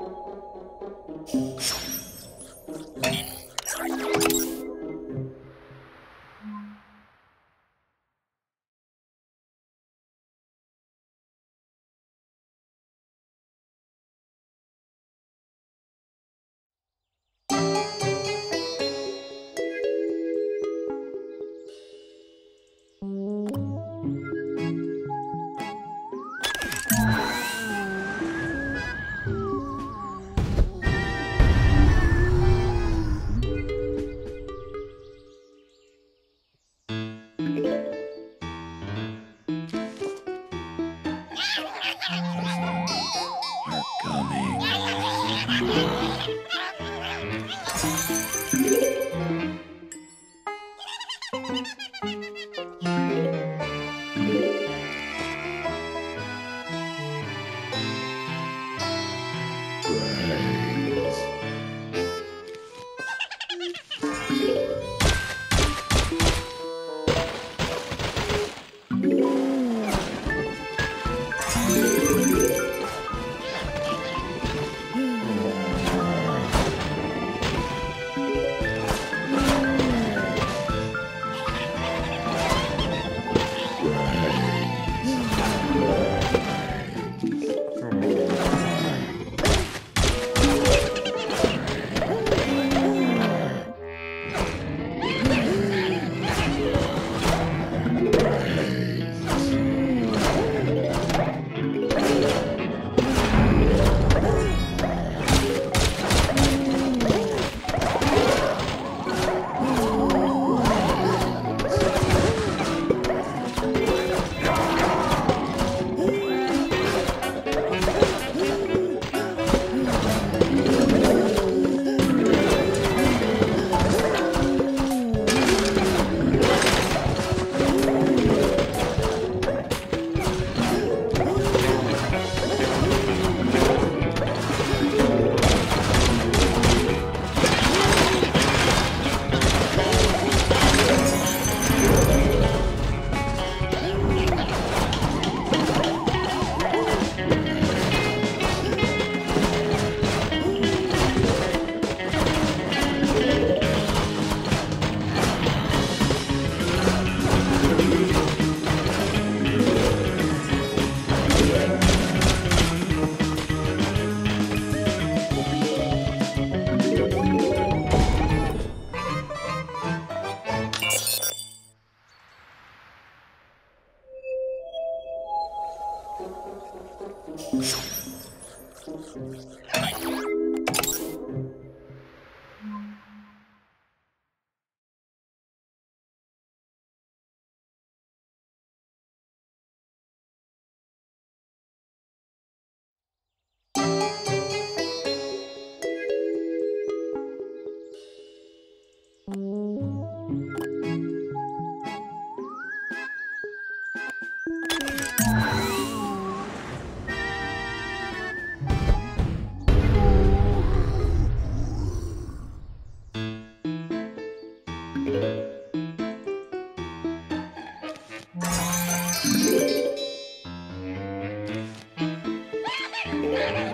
you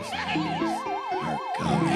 These things are coming.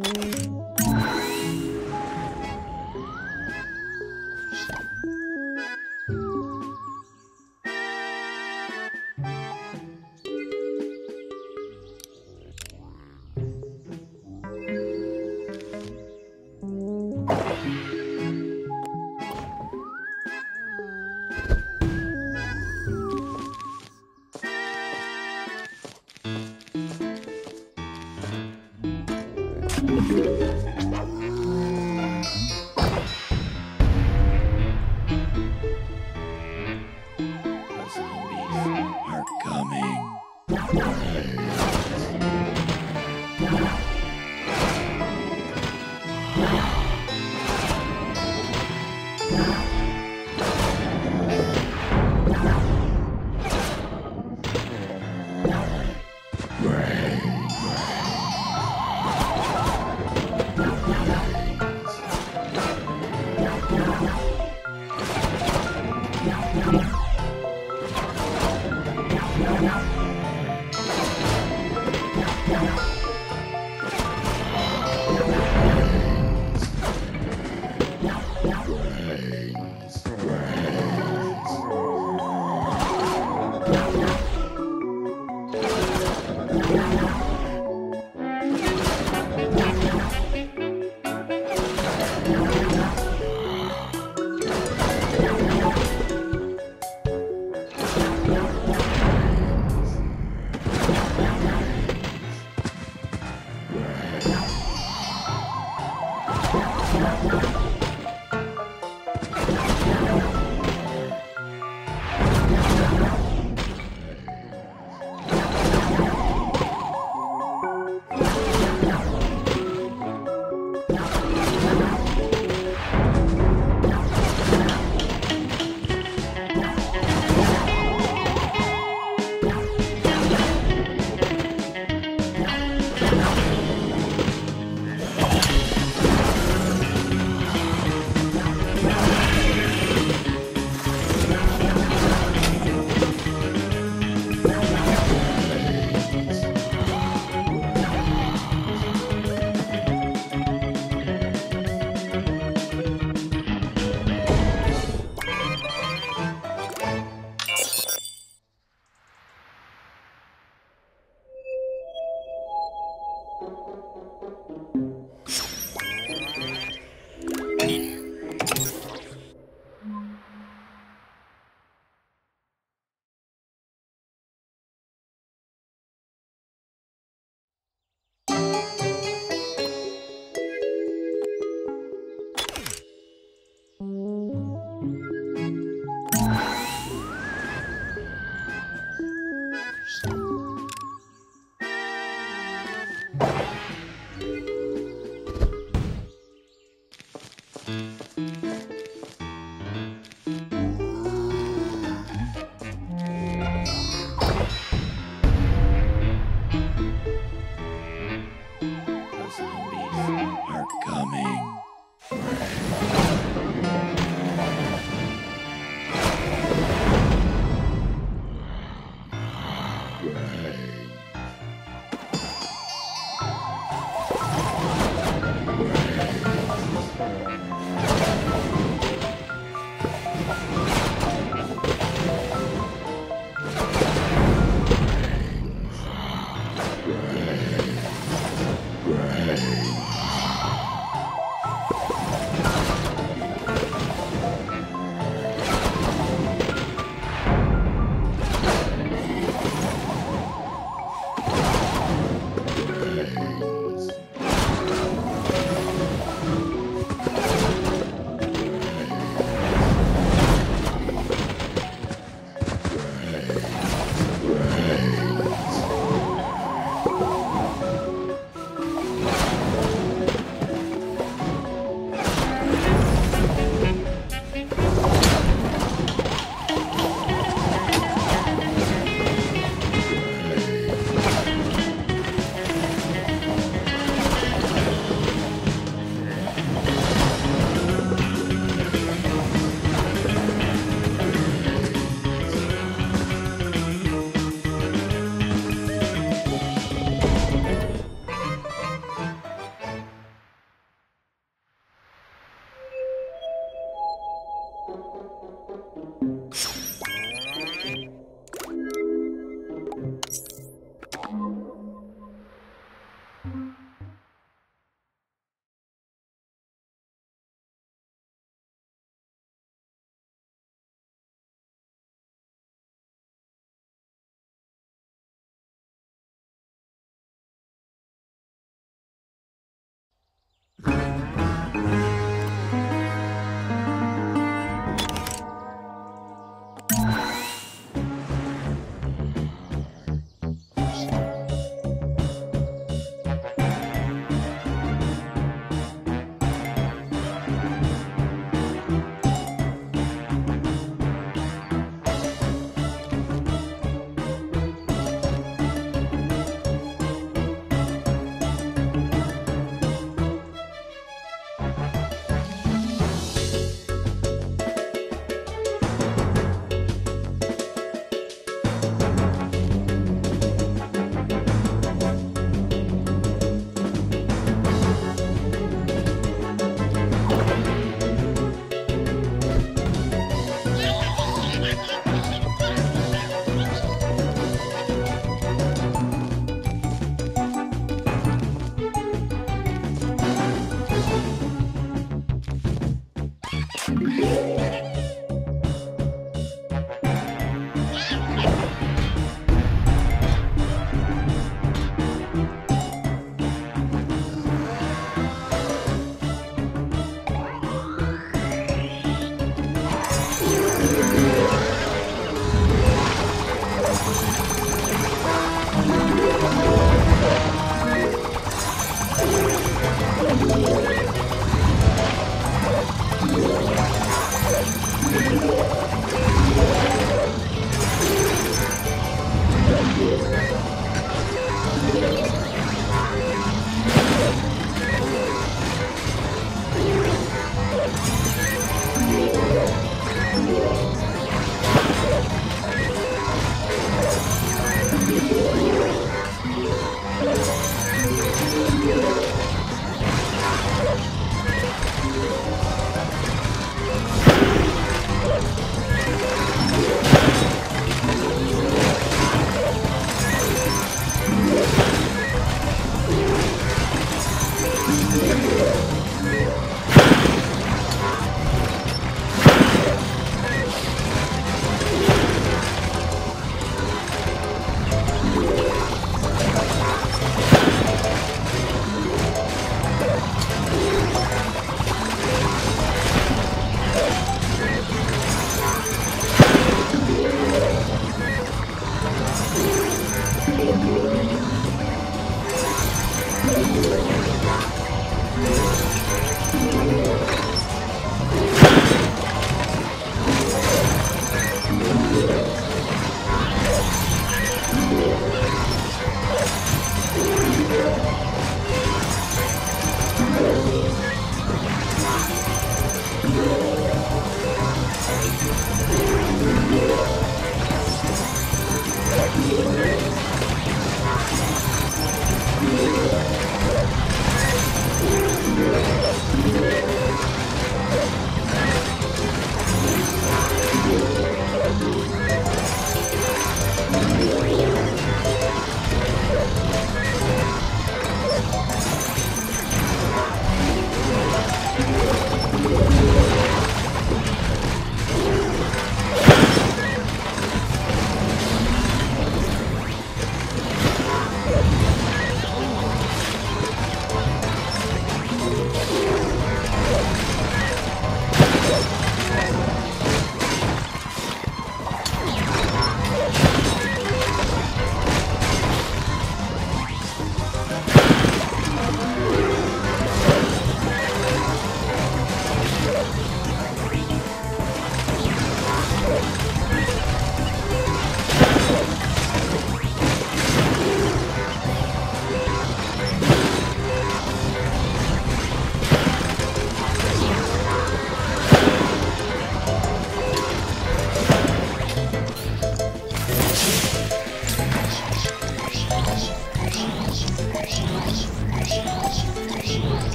Mm-hmm. Why?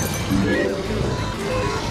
Yeah.